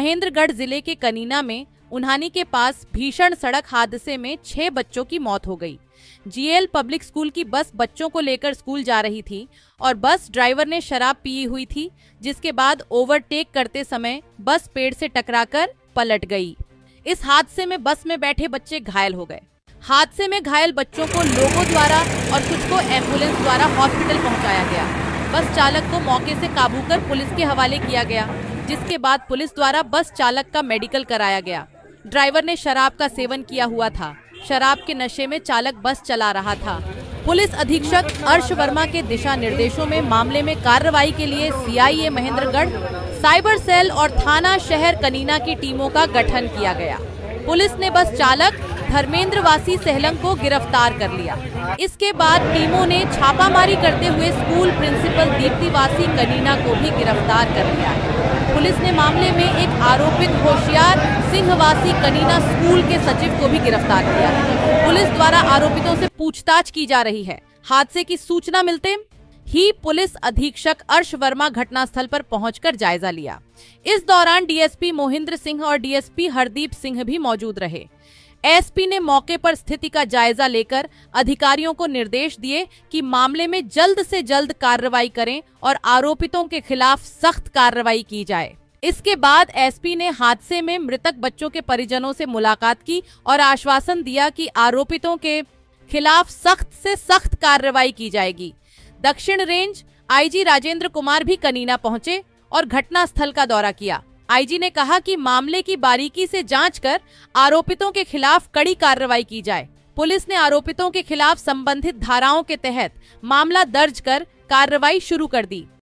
महेंद्रगढ़ ज़िले के कनीना में उन्हानी के पास भीषण सड़क हादसे में छह बच्चों की मौत हो गई। जीएल पब्लिक स्कूल की बस बच्चों को लेकर स्कूल जा रही थी और बस ड्राइवर ने शराब पी हुई थी, जिसके बाद ओवरटेक करते समय बस पेड़ से टकराकर पलट गई। इस हादसे में बस में बैठे बच्चे घायल हो गए। हादसे में घायल बच्चों को लोगों द्वारा और कुछ को एंबुलेंस द्वारा हॉस्पिटल पहुँचाया गया। बस चालक को मौके से काबू कर पुलिस के हवाले किया गया। जिसके बाद पुलिस द्वारा बस चालक का मेडिकल कराया गया। ड्राइवर ने शराब का सेवन किया हुआ था। शराब के नशे में चालक बस चला रहा था। पुलिस अधीक्षक अर्श वर्मा के दिशा निर्देशों में मामले में कार्रवाई के लिए सीआईए महेंद्रगढ़, साइबर सेल और थाना शहर कनीना की टीमों का गठन किया गया। पुलिस ने बस चालक धर्मेंद्र वासी सहलंग को गिरफ़्तार कर लिया। इसके बाद टीमों ने छापामारी करते हुए स्कूल प्रिंसिपल दीप्ति वासी कनीना को भी गिरफ़्तार कर लिया पुलिस ने मामले में एक आरोपित होशियार सिंहवासी कनीना स्कूल के सचिव को भी गिरफ़्तार किया पुलिस द्वारा आरोपितों से पूछताछ की जा रही है। हादसे की सूचना मिलते ही पुलिस अधीक्षक अर्श वर्मा घटनास्थल पर पहुंचकर जायजा लिया। इस दौरान डीएसपी मोहिंद्र सिंह और डीएसपी हरदीप सिंह भी मौजूद रहे। एसपी ने मौके पर स्थिति का जायजा लेकर अधिकारियों को निर्देश दिए कि मामले में जल्द से जल्द कार्रवाई करें और आरोपितों के खिलाफ सख्त कार्रवाई की जाए। इसके बाद एसपी ने हादसे में मृतक बच्चों के परिजनों से मुलाकात की और आश्वासन दिया कि आरोपितों के खिलाफ सख्त से सख्त कार्रवाई की जाएगी। दक्षिण रेंज, आईजी राजेंद्र कुमार भी कनीना पहुँचे और घटना स्थल का दौरा किया। आईजी ने कहा कि मामले की बारीकी से जाँच कर आरोपितों के खिलाफ कड़ी कार्रवाई की जाए। पुलिस ने आरोपितों के खिलाफ संबंधित धाराओं के तहत मामला दर्ज कर कार्रवाई शुरू कर दी।